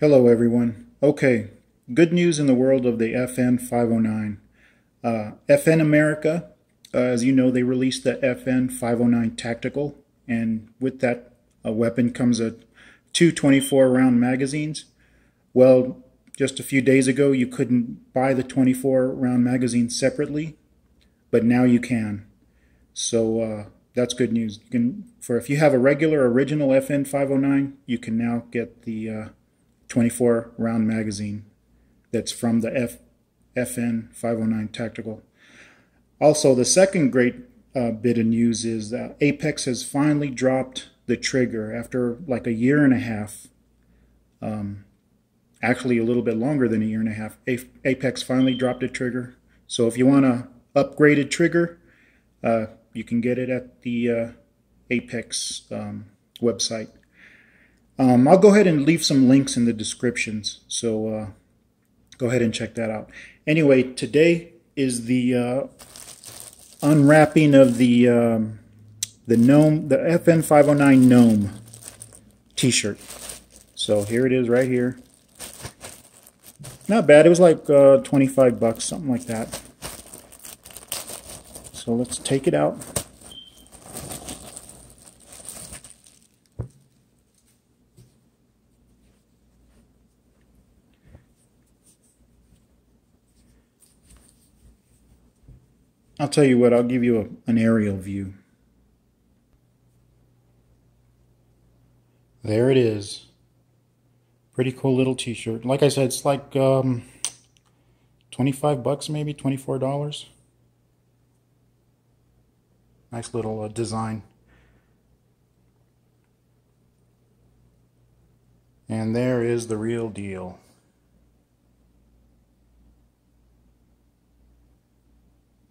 Hello, everyone. Okay, good news in the world of the FN 509. Uh, FN America, uh, as you know, they released the FN 509 Tactical, and with that uh, weapon comes a two 24 round magazines. Well, just a few days ago, you couldn't buy the 24 round magazine separately, but now you can. So uh, that's good news. You can, for if you have a regular original FN 509, you can now get the uh, 24 round magazine that's from the F, FN 509 Tactical. Also, the second great uh, bit of news is that Apex has finally dropped the trigger after like a year and a half. Um, actually, a little bit longer than a year and a half. Apex finally dropped a trigger. So if you want a upgraded trigger, uh, you can get it at the uh, Apex um, website. Um, I'll go ahead and leave some links in the descriptions, so uh, go ahead and check that out. Anyway, today is the uh, unwrapping of the um, the gnome, the FN 509 gnome T-shirt. So here it is, right here. Not bad. It was like uh, 25 bucks, something like that. So let's take it out. I'll tell you what, I'll give you a, an aerial view. There it is. Pretty cool little t-shirt. Like I said, it's like um, 25 bucks maybe, $24. Nice little uh, design. And there is the real deal.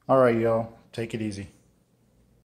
All right, y'all. Take it easy.